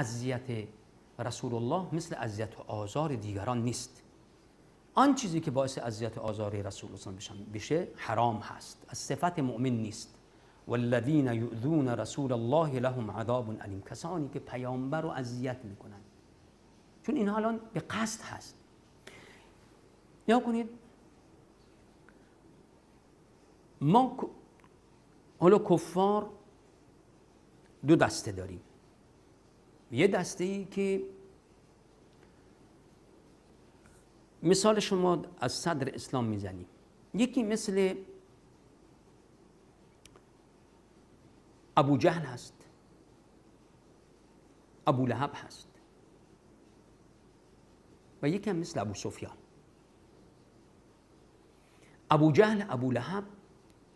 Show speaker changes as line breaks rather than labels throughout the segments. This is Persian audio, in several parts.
اذیت رسول الله مثل اذیت و آزار دیگران نیست. آن چیزی که باعث اذیت آزار رسول الله بشه حرام هست. از صفت مؤمن نیست. والذین یؤذون رسول الله لهم عذاب علیم کسانی که پیامبر رو اذیت می‌کنن. چون این الان به قصد هست. یا کنید ما حالا کفار دو دسته داریم. یه دسته ای که مثال شما از صدر اسلام می‌زنیم. یکی مثل ابو جهل هست. ابو لهب هست. و یکی هم مثل ابو سفیان. ابو جهل ابو لهب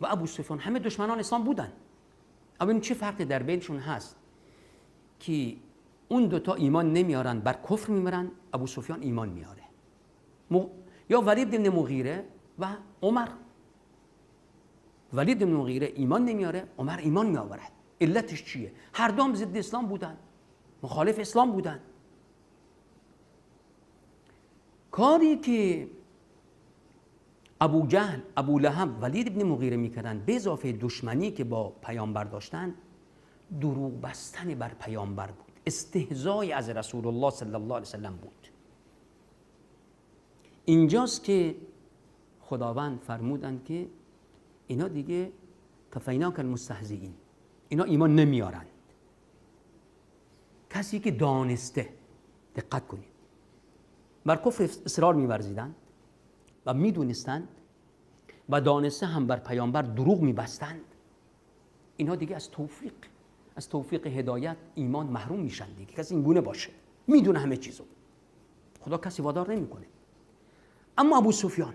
و ابو سفیان همه دشمنان اسلام بودن. اما چه فرقی در بینشون هست که اون دوتا ایمان نمیارن بر کفر میمرن ابو سفیان ایمان میاره. یا ولید بن مغیره و عمر. ولید بن مغیره ایمان نمیاره عمر ایمان میآورد. علتش چیه؟ هر دوم ضد اسلام بودن مخالف اسلام بودن. کاری که ابو جهل ابو لهب ولید ابن مغیره می‌کردن به اضافه دشمنی که با پیامبر داشتن دروغ بستن بر پیامبر بود. استهزای از رسول الله صلی الله علیه وسلم بود. اینجاست که خداوند فرمودند که اینا دیگه کفیناک المستهزئین. اینا ایمان نمیارند. کسی که دانسته دقت کنید. بر کفر اصرار میورزیدند و می‌دونستند و دانسته هم بر پیامبر دروغ میبستند. اینها دیگه از توفیق از توفیق هدایت ایمان محروم میشن دیگه. کسی این گونه باشه. می‌دونه همه چیزو. خدا کسی وادار نمی‌کنه. اما ابو سفیان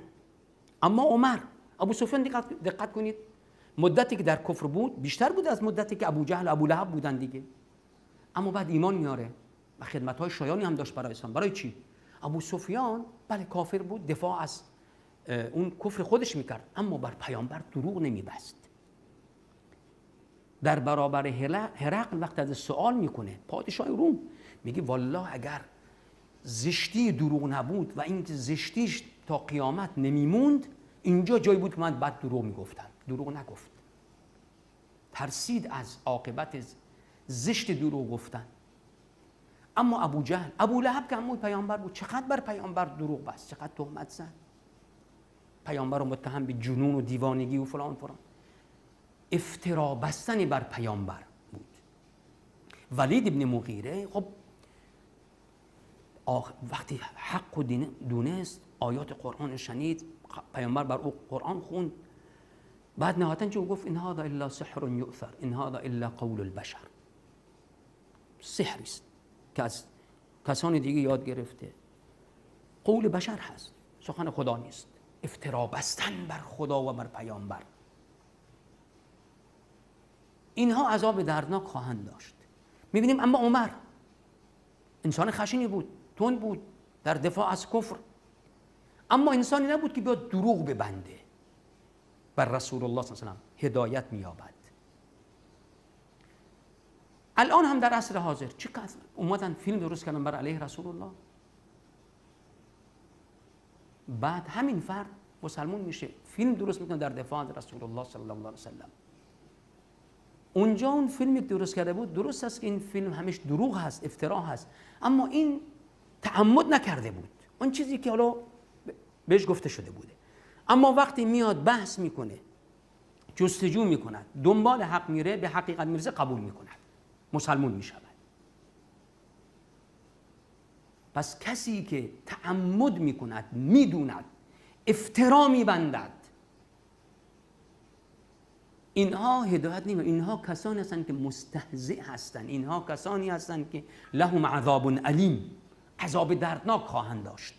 اما عمر. ابو سفیان دقت, دقت کنید. مدتی که در کفر بود بیشتر بود از مدتی که ابو جهل ابو لهب بودن دیگه. اما بعد ایمان میاره و خدمت های شایانی هم داشت برای اسلام. برای چی؟ ابو سفیان بله کافر بود دفاع از اون کفر خودش می‌کرد. اما بر پیامبر دروغ نمیبست. در برابر هرقل وقت از سوال می‌کنه پادشاه روم میگه والله اگر زشتی دروغ نبود و اینکه زشتیش تا قیامت نمیموند اینجا جایی بود که من بعد دروغ می‌گفتم. دروغ نگفت. ترسید از عاقبت زشت دروغ گفتن. اما ابو جهل ابو لهب که همون پیامبر بود چقدر بر پیامبر دروغ بست؟ چقدر تهمت زد؟ پیامبر رو متهم به جنون و دیوانگی و فلان فلان. افترا بستنی بر پیامبر بود. ولید ابن مغیره خب وقتی حق و دونست آیات قرآن شنید پیامبر بر او قرآن خوند بعد نهایتا چه گفت؟ این هذا الا سحر یؤثر این هذا الا قول البشر. سحر است که از کسان دیگه یاد گرفته. قول بشر هست سخن خدا نیست. افترا بستن بر خدا و بر پیامبر. اینها عذاب دردناک خواهند داشت. می‌بینیم اما عمر انسان خشنی بود تند بود در دفاع از کفر. اما انسانی نبود که بیاد دروغ ببنده. بر رسول الله صلی الله علیه و هدایت مییابد. الان هم در عصر حاضر چه اومدن فیلم درست کردن بر علیه رسول الله؟ بعد همین فرد مسلمون میشه. فیلم درست می‌کنه در دفاع از رسول الله صلی الله علیه و سلم. اونجا اون فیلمی درست کرده بود درست است که این فیلم همش دروغ هست افترا هست. اما این تعمد نکرده بود. اون چیزی که حالا بهش گفته شده بوده. اما وقتی میاد بحث می‌کنه جستجو می‌کند دنبال حق میره به حقیقت می‌رسه قبول می‌کند. مسلمون می‌شود. پس کسی که تعمد می‌کند می‌دوند افترا میبندد. اینها هدایت نمی اینها کسانی هستند که مستهزئ هستند. اینها کسانی هستند که لهم عذاب علیم. عذاب دردناک خواهند داشت.